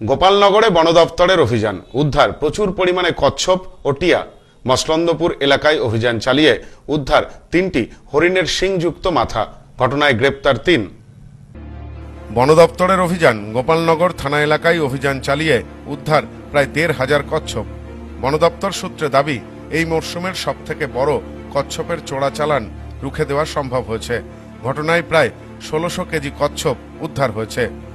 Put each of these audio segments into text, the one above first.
গোপালনগরে বন দপ্তরের অভিযান। উদ্ধার, প্রচুর পরিমাণে কচ্ছপ ও টিয়া। মসলন্দপুর এলাকায় অভিযান চালিয়ে উদ্ধার তিনটি হরিণের শিংযুক্ত মাথা। ঘটনায় গ্রেপ্তার তিন। বন দপ্তরের অভিযান, গোপালনগর থানা এলাকায় অভিযান চালিয়ে উদ্ধার প্রায় দেড় হাজার কচ্ছপ। বন দপ্তর সূত্রে দাবি, এই মরশুমের সব থেকে বড় কচ্ছপের চোরা চালান রুখে দেওয়া সম্ভব হয়েছে। ঘটনায় প্রায় ষোলোশো কেজি কচ্ছপ উদ্ধার হয়েছে।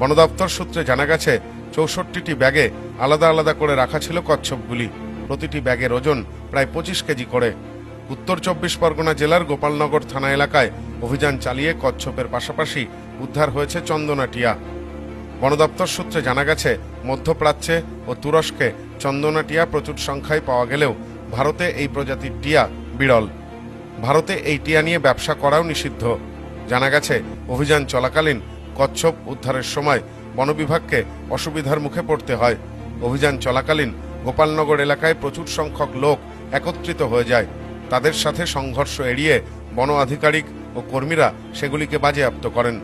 বন দপ্তর সূত্রে জানা গেছে, চৌষট্টিটি ব্যাগে আলাদা আলাদা করে রাখা ছিল কচ্ছপগুলি। প্রতিটি ব্যাগের ওজন প্রায় পঁচিশ কেজি করে। উত্তর চব্বিশ পরগনা জেলার গোপালনগর থানা এলাকায় অভিযান চালিয়ে কচ্ছপের পাশাপাশি উদ্ধার হয়েছে চন্দনা টিয়া বন দপ্তর সূত্রে জানা গেছে, মধ্যপ্রাচ্যে ও তুরস্কে চন্দনা টিয়া প্রচুর সংখ্যায় পাওয়া গেলেও ভারতে এই প্রজাতির টিয়া বিরল। ভারতে এই টিয়া নিয়ে ব্যবসা করাও নিষিদ্ধ। জানা গেছে, অভিযান চলাকালীন কচ্ছপ উদ্ধারের সময় বন বিভাগকে অসুবিধার মুখে পড়তে হয়। অভিযান চলাকালীন গোপালনগর এলাকায় প্রচুর সংখ্যক লোক একত্রিত হয়ে যায়। তাদের সাথে সংঘর্ষ এড়িয়ে বন আধিকারিক ও কর্মীরা সেগুলিকে বাজেয়াপ্ত করেন।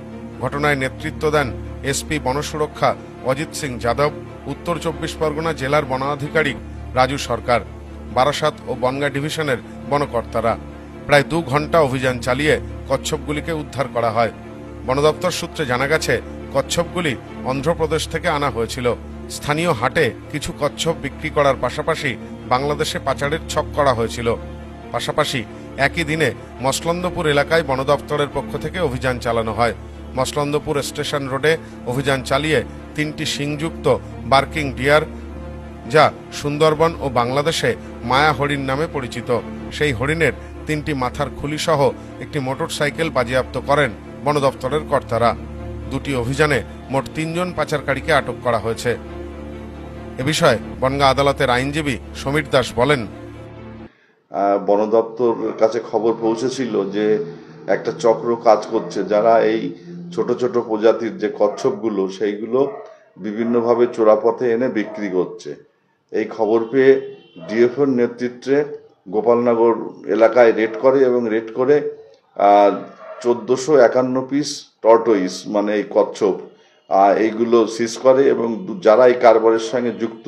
ঘটনায় নেতৃত্ব দেন এসপি বনসুরক্ষা অজিত সিং যাদব, উত্তর চব্বিশ পরগনা জেলার বন আধিকারিক রাজু সরকার, বারাসাত ও বনগা ডিভিশনের বনকর্তারা। প্রায় দু ঘণ্টা অভিযান চালিয়ে কচ্ছপগুলিকে উদ্ধার করা হয়। বন দপ্তর সূত্রে জানা গেছে, কচ্ছপগুলি অন্ধ্রপ্রদেশ থেকে আনা হয়েছিল। স্থানীয় হাটে কিছু কচ্ছপ বিক্রি করার পাশাপাশি বাংলাদেশে পাচারের ছক করা হয়েছিল। পাশাপাশি একই দিনে মসলন্দপুর এলাকায় বন দপ্তরের পক্ষ থেকে অভিযান চালানো হয়। মসলন্দপুর স্টেশন রোডে অভিযান চালিয়ে তিনটি শিংযুক্ত বার্কিং ডিয়ার, যা সুন্দরবন ও বাংলাদেশে মায়া হরিণ নামে পরিচিত। সেই হরিণের তিনটি মাথার খুলিসহ একটি মোটরসাইকেল বাজেয়াপ্ত করেন বন দপ্তরের কর্তারা। দুটি অভিযানে মোট তিনজন পাচারকারীকে আটক করা হয়েছে। এ বিষয়ে বনগা আদালতের আইনজীবী সমীর দাস বলেন বন দপ্তরের কাছে খবর পৌঁছেছিল যে একটা চক্র কাজ করছে। যারা এই ছোট ছোট প্রজাতির যে কচ্ছপগুলো, সেইগুলো বিভিন্নভাবে চোরাপথে এনে বিক্রি করছে। এই খবর পেয়ে ডিএফওর নেতৃত্বে গোপালনগর এলাকায় রেড করে এবং রেড করে চোদ্দোশো একান্ন পিস টর্টোইস মানে এই কচ্ছপ এইগুলো সিজ করে এবং যারা এই কারবারের সঙ্গে যুক্ত,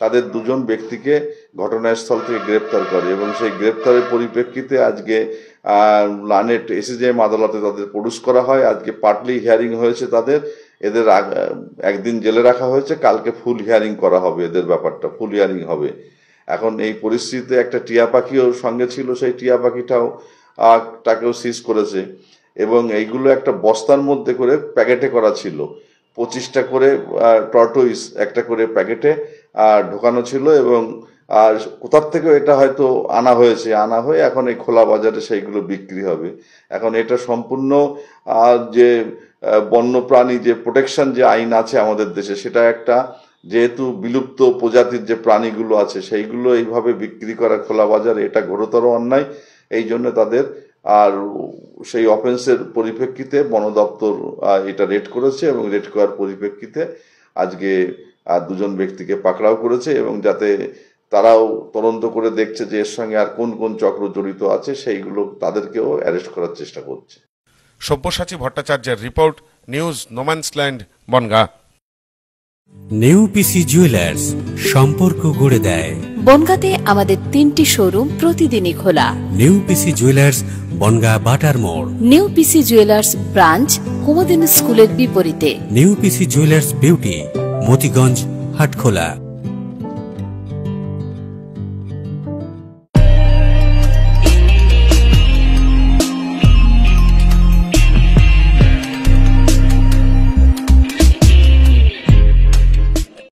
তাদের দুজন ব্যক্তিকে ঘটনাস্থল থেকে গ্রেপ্তার করে এবং সেই গ্রেপ্তারের পরিপ্রেক্ষিতে আজকে লানেট এসিজেএম আদালতে তাদের প্রডিউস করা হয়। আজকে পার্টলি হিয়ারিং হয়েছে তাদের। এদের একদিন জেলে রাখা হয়েছে। কালকে ফুল হিয়ারিং করা হবে এদের ব্যাপারটা ফুল হিয়ারিং হবে। এখন এই পরিস্থিতিতে একটা টিয়া পাখিও সঙ্গে ছিল, সেই টিয়া পাখিটাও তাকেও সিজ করেছে। এবং এইগুলো একটা বস্তার মধ্যে করে প্যাকেটে করা ছিল। পঁচিশটা করে টর্টোইস একটা করে প্যাকেটে ঢোকানো ছিল এবং, আর কোথার থেকে এটা হয়তো আনা হয়েছে। আনা হয়ে এখন এই খোলা বাজারে সেইগুলো বিক্রি হবে। এখন এটা সম্পূর্ণ যে বন্যপ্রাণী যে প্রোটেকশন যে আইন আছে আমাদের দেশে, সেটা একটা যেহেতু বিলুপ্ত প্রজাতির যে প্রাণীগুলো আছে, সেইগুলো এইভাবে বিক্রি করা খোলা বাজারে এটা ঘোরতর অন্যায়। এই জন্য তাদের আর সেই অফেন্সের পরিপ্রেক্ষিতে বন দপ্তর এটা রেড করেছে এবং রেড করার পরিপ্রেক্ষিতে আজকে আর দুজন ব্যক্তিকে পাকড়াও করেছে এবং যাতে তারাও তদন্ত করে দেখছে যে এর সঙ্গে আর কোন কোন চক্র জড়িত আছে সেইগুলো তাদেরকেও অ্যারেস্ট করার চেষ্টা করছে। সব্যসাচী ভট্টাচার্যের report news no man's land Bongaon. New PC jewellers সম্পর্ক গড়ে দেয়। বনগাঁতে আমাদের তিনটি শোরুম প্রতিদিনই খোলা। New PC jewellers Bongaon Batar মোড়। New PC jewellers branch Kumudini স্কুলের বিপরীতে। New PC jewellers beauty Motiganj Hatkhola.